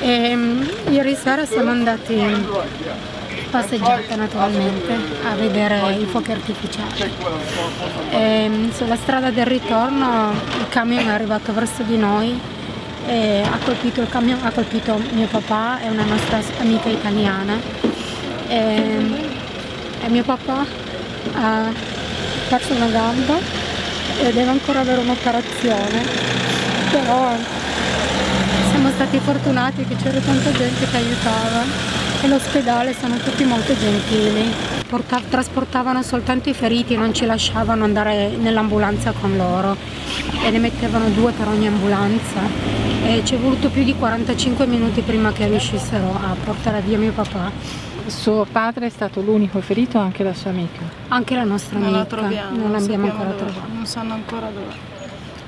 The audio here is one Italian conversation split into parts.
Ieri sera siamo andati passeggiata naturalmente a vedere i fuochi artificiali. E, sulla strada del ritorno il camion è arrivato verso di noi e ha colpito, il camion, ha colpito mio papà e una nostra amica italiana. E, e mio papà ha perso una gamba e deve ancora avere un'operazione, però siamo stati fortunati che c'era tanta gente che aiutava e l'ospedale sono tutti molto gentili. Porta trasportavano soltanto i feriti, non ci lasciavano andare nell'ambulanza con loro e ne mettevano due per ogni ambulanza e ci è voluto più di 45 minuti prima che riuscissero a portare via mio papà. Suo padre è stato l'unico ferito anche la sua amica? Anche la nostra non amica, la troviamo, non l'abbiamo ancora trovata. Non sanno ancora dove.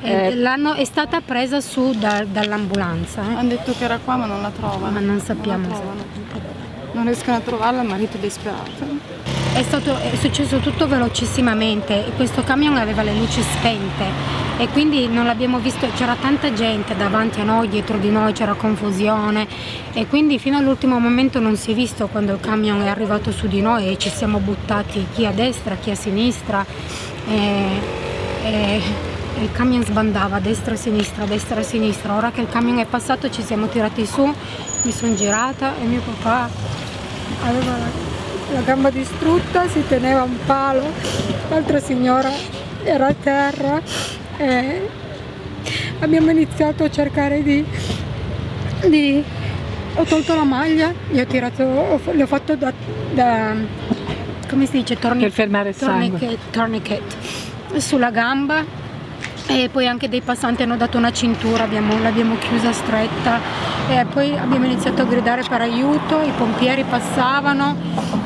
Eh, è stata presa su da- dall'ambulanza, eh, Hanno detto che era qua ma non la trovano. ma non sappiamo esattamente. Non riescono a trovarla, il marito è disperato. È, stato, è successo tutto velocissimamente, questo camion aveva le luci spente e quindi non l'abbiamo visto, c'era tanta gente davanti a noi, dietro di noi c'era confusione e quindi fino all'ultimo momento non si è visto quando il camion è arrivato su di noi e ci siamo buttati chi a destra, chi a sinistra e, e- e il camion sbandava a destra e a sinistra, a destra e a sinistra. Ora che il camion è passato ci siamo tirati su, mi sono girata e mio papà aveva la gamba distrutta, si teneva un palo, l'altra signora era a terra e abbiamo iniziato a cercare di, di- ho tolto la maglia, gli ho tirato, le ho fatto da, da- come si dice, torni- Per fermare il sangue. tourniquet, tourniquet sulla gamba e poi anche dei passanti hanno dato una cintura, abbiamo- l'abbiamo chiusa stretta e poi abbiamo iniziato a gridare per aiuto, i pompieri passavano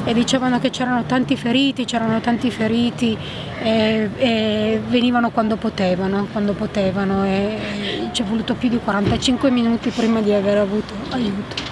e dicevano che c'erano tanti feriti, c'erano tanti feriti e, e venivano quando potevano, quando potevano e ci è voluto più di 45 minuti prima di aver avuto aiuto.